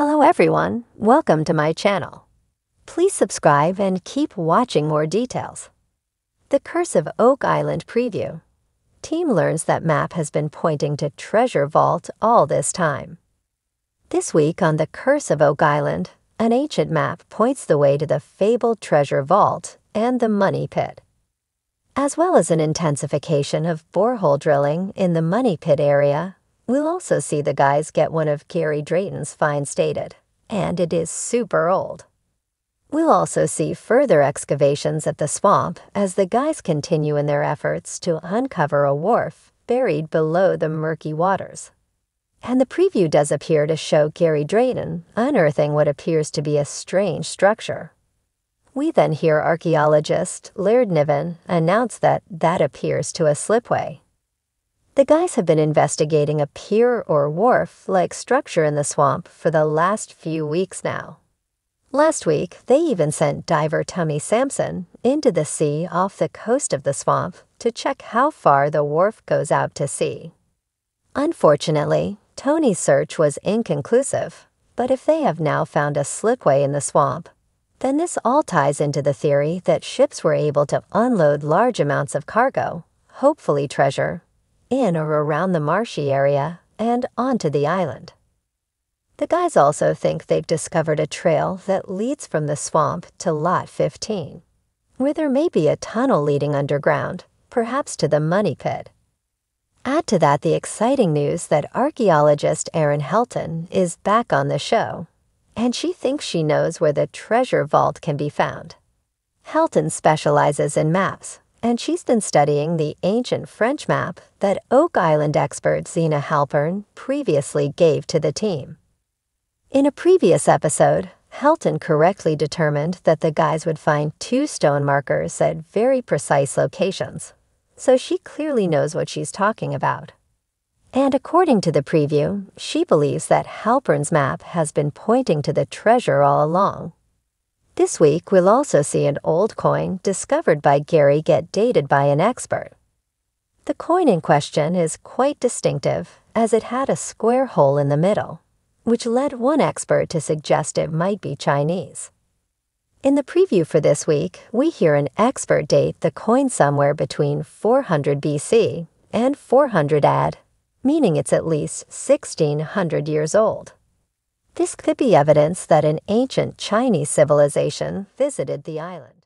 Hello everyone, welcome to my channel. Please subscribe and keep watching more details. The Curse of Oak Island preview. Team learns that map has been pointing to Treasure Vault all this time. This week on The Curse of Oak Island, an ancient map points the way to the fabled Treasure Vault and the Money Pit. As well as an intensification of borehole drilling in the Money Pit area We'll also see the guys get one of Gary Drayton's finds dated, and it is super old. We'll also see further excavations at the swamp as the guys continue in their efforts to uncover a wharf buried below the murky waters. And the preview does appear to show Gary Drayton unearthing what appears to be a strange structure. We then hear archaeologist Laird Niven announce that that appears to a slipway the guys have been investigating a pier or wharf like structure in the swamp for the last few weeks now. Last week, they even sent diver Tony Sampson into the sea off the coast of the swamp to check how far the wharf goes out to sea. Unfortunately, Tony's search was inconclusive, but if they have now found a slipway in the swamp, then this all ties into the theory that ships were able to unload large amounts of cargo, hopefully treasure, in or around the marshy area and onto the island. The guys also think they've discovered a trail that leads from the swamp to Lot 15, where there may be a tunnel leading underground, perhaps to the money pit. Add to that the exciting news that archaeologist Erin Helton is back on the show, and she thinks she knows where the treasure vault can be found. Helton specializes in maps, and she's been studying the ancient French map that Oak Island expert Zena Halpern previously gave to the team. In a previous episode, Helton correctly determined that the guys would find two stone markers at very precise locations, so she clearly knows what she's talking about. And according to the preview, she believes that Halpern's map has been pointing to the treasure all along. This week, we'll also see an old coin discovered by Gary get dated by an expert. The coin in question is quite distinctive, as it had a square hole in the middle, which led one expert to suggest it might be Chinese. In the preview for this week, we hear an expert date the coin somewhere between 400 BC and 400 AD, meaning it's at least 1600 years old. This could be evidence that an ancient Chinese civilization visited the island.